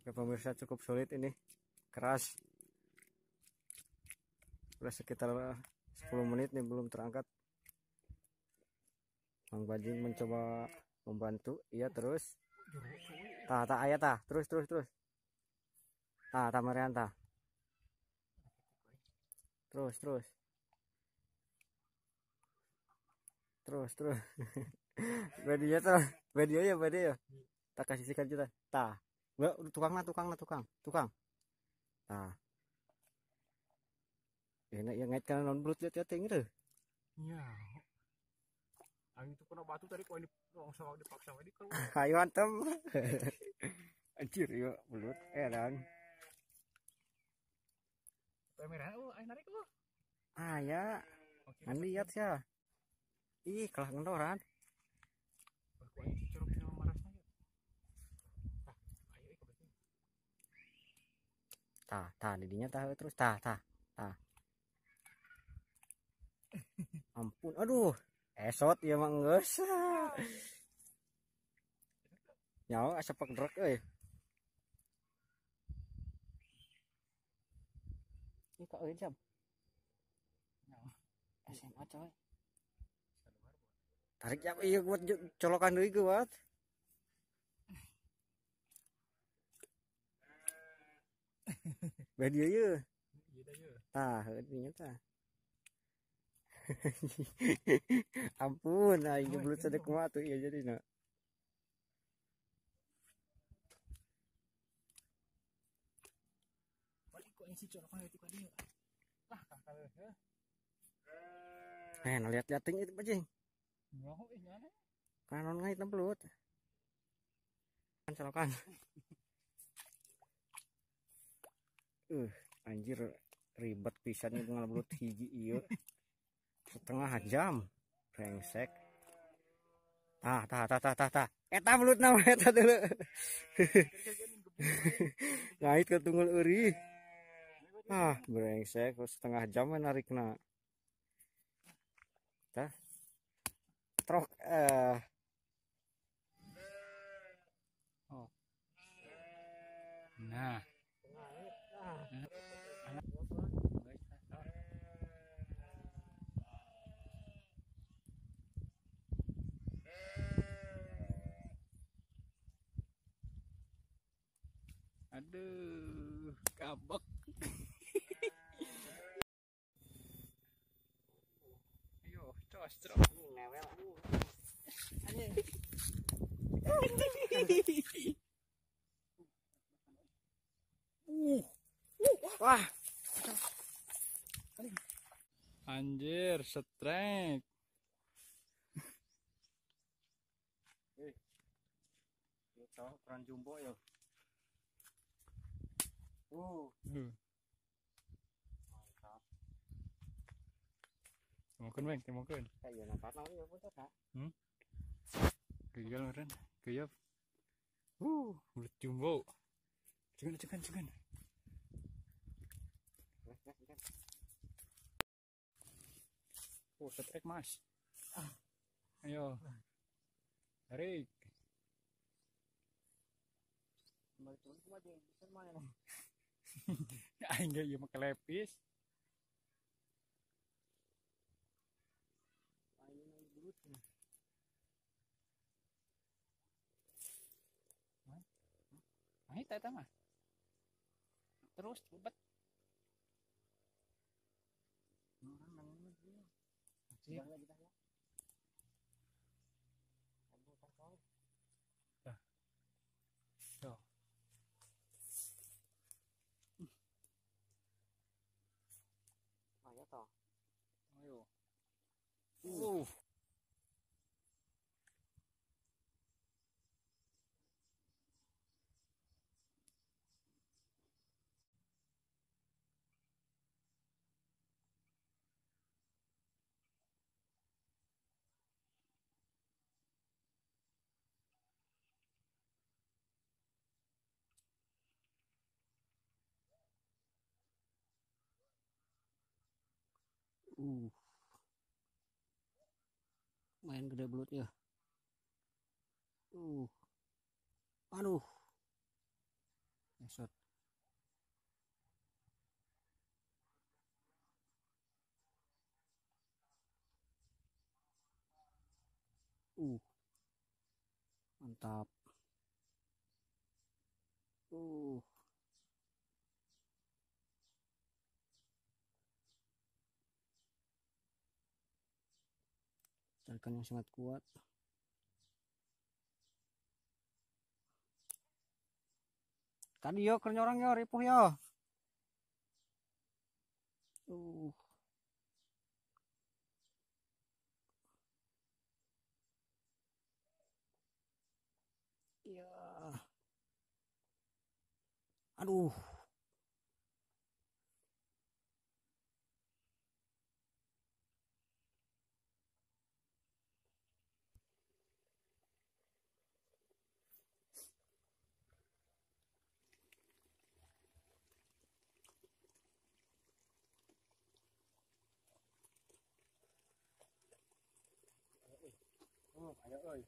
Oke pemirsa cukup sulit ini. Keras. Udah sekitar 10 menit nih belum terangkat. Bang Bajing mencoba membantu. Iya terus. Tah tah ayah tah. Terus terus terus. Tah tah Marian tah. Terus terus. Terus terus. Media tuh media ya ya tak kasih sikat kita tah Enggak, tukang lah tukang lah tukang tukang. Tah enak yang ngait kan non belut lihat lihat yang itu. Iya. Angin itu kena batu tadi kok ini langsung dipaksa ini keluar. ayo antem anjir yuk belut eh dan Kamera oh ayo narik lu. ah ya. Oke. kan lihat ya. Ih kalah ngendoran Kok ini curugnya marasnya ya. Tah, ayo ikut berarti. Tah tah didinya tah terus. Tah tah tah. Ampun aduh. Esot ya mah geus nyawa sepak drek euy. Ini kok euy jam. SMA coy. Tarik jam iya buat colokan deui ge Iya dah ya. tah heudinya tah ampun aing belut iya, sedek Bu. kumaha tuh iya jadi na. Ah, ya. eh nah lihat lihat itu bajing Nyaho eh nyana. kanon ngait kan colokan uh anjir ribet pisan itu belut hiji iya. Setengah jam brengsek. Tah tah tah tah tah tah. Eta belut nama eta dulu ngait ke tunggul eri ah brengsek setengah jam narikna. Tah. Trok eh. Nah. Aduh, kabak. Ayo, cos, cos. wah Anjir, setrek. Itu ukuran jumbo ya. Uh, Duh, mantap. temukan bang, temukan. Kayak nampak naon ya bocah Kak. Gagal meren, gayap. Uh, udah jumbo. Cekan, cekan, cekan. Wes, wes, wes. Oh, setrek mas. Ayo. Tarik. Kembali turun ke aja, bisa mana? Aing gak iya make lepis. Ayo naik belut. Ayo, tata mah. Terus, cepat. Orang nangis dia. Cik. Jangan lagi dah ya. Aduh, tak tahu. Yo. Ayo toh. Ayo. Uh. Uh. Main gede belut ya. Uh. Aduh. Bangsat. Uh. Mantap. Uh. Tarikan yang sangat kuat. Tadi yo kerja orang yo ripuh yo. Uh. Ya. Aduh. Oh, ayo oi.